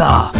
What the?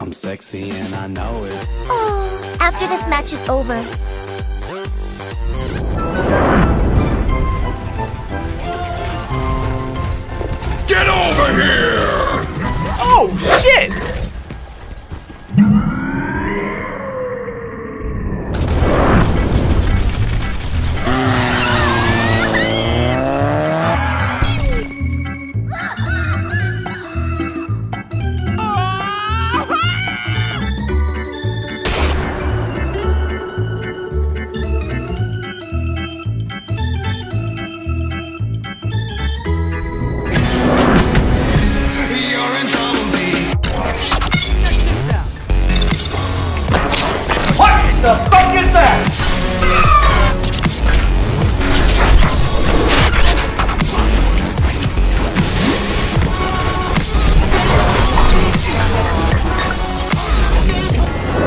I'm sexy and I know it. Oh, after this match is over, the fuck is that?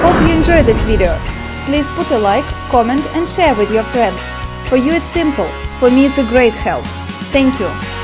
Hope you enjoyed this video. Please put a like, comment and share with your friends. For you it's simple, for me it's a great help. Thank you.